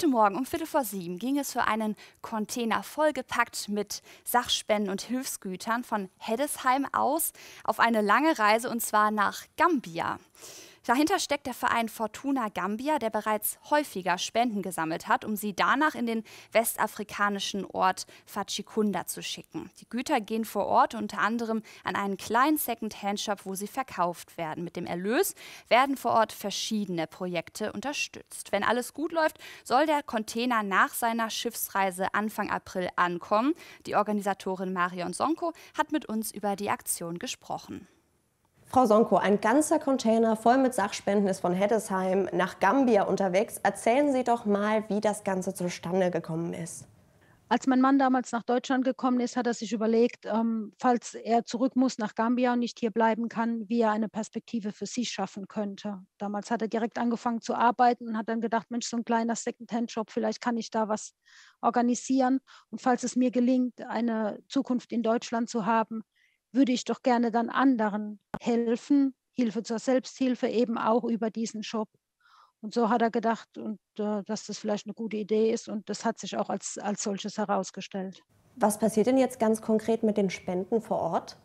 Heute Morgen um Viertel vor sieben ging es für einen Container vollgepackt mit Sachspenden und Hilfsgütern von Heddesheim aus auf eine lange Reise und zwar nach Gambia. Dahinter steckt der Verein Fortuna Gambia, der bereits häufiger Spenden gesammelt hat, um sie danach in den westafrikanischen Ort Fachikunda zu schicken. Die Güter gehen vor Ort unter anderem an einen kleinen Second-Hand-Shop, wo sie verkauft werden. Mit dem Erlös werden vor Ort verschiedene Projekte unterstützt. Wenn alles gut läuft, soll der Container nach seiner Schiffsreise Anfang April ankommen. Die Organisatorin Marion Sonko hat mit uns über die Aktion gesprochen. Frau Sonko, ein ganzer Container voll mit Sachspenden ist von Heddesheim nach Gambia unterwegs. Erzählen Sie doch mal, wie das Ganze zustande gekommen ist. Als mein Mann damals nach Deutschland gekommen ist, hat er sich überlegt, ähm, falls er zurück muss nach Gambia und nicht hier bleiben kann, wie er eine Perspektive für sich schaffen könnte. Damals hat er direkt angefangen zu arbeiten und hat dann gedacht, Mensch, so ein kleiner Second-Hand-Shop, vielleicht kann ich da was organisieren. Und falls es mir gelingt, eine Zukunft in Deutschland zu haben, würde ich doch gerne dann anderen helfen, Hilfe zur Selbsthilfe eben auch über diesen Shop. Und so hat er gedacht, und, äh, dass das vielleicht eine gute Idee ist. Und das hat sich auch als, als solches herausgestellt. Was passiert denn jetzt ganz konkret mit den Spenden vor Ort?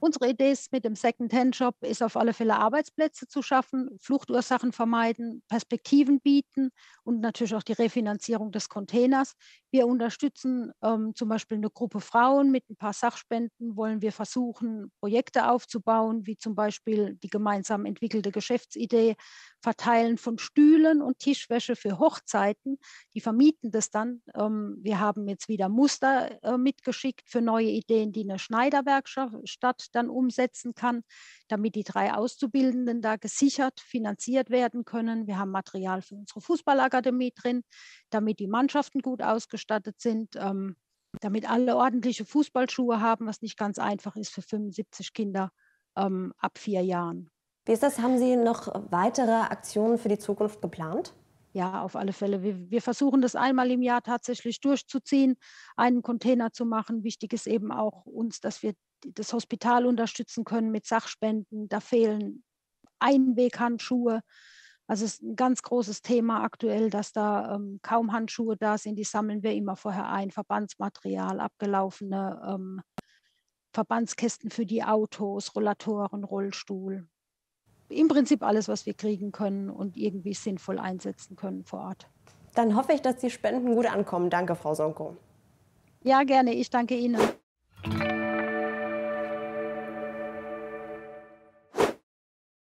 Unsere Idee ist mit dem Second-Hand-Shop ist auf alle Fälle Arbeitsplätze zu schaffen, Fluchtursachen vermeiden, Perspektiven bieten und natürlich auch die Refinanzierung des Containers. Wir unterstützen ähm, zum Beispiel eine Gruppe Frauen mit ein paar Sachspenden, wollen wir versuchen, Projekte aufzubauen, wie zum Beispiel die gemeinsam entwickelte Geschäftsidee, Verteilen von Stühlen und Tischwäsche für Hochzeiten. Die vermieten das dann. Ähm, wir haben jetzt wieder Muster äh, mitgeschickt für neue Ideen, die eine Schneiderwerkstatt dann umsetzen kann, damit die drei Auszubildenden da gesichert finanziert werden können. Wir haben Material für unsere Fußballakademie drin, damit die Mannschaften gut ausgestattet sind. Ähm, damit alle ordentliche Fußballschuhe haben, was nicht ganz einfach ist für 75 Kinder ähm, ab vier Jahren. Wie ist das? Haben Sie noch weitere Aktionen für die Zukunft geplant? Ja, auf alle Fälle. Wir, wir, versuchen das einmal im Jahr tatsächlich durchzuziehen, einen Container zu machen. Wichtig ist eben auch uns, dass wir das Hospital unterstützen können mit Sachspenden. Da fehlen Einweghandschuhe. Also es ist ein ganz großes Thema aktuell, dass da ähm, kaum Handschuhe da sind. Die sammeln wir immer vorher ein. Verbandsmaterial, abgelaufene ähm, Verbandskästen für die Autos, Rollatoren, Rollstuhl. Im Prinzip alles, was wir kriegen können und irgendwie sinnvoll einsetzen können vor Ort. Dann hoffe ich, dass die Spenden gut ankommen. Danke, Frau Sonko. Ja, gerne. Ich danke Ihnen.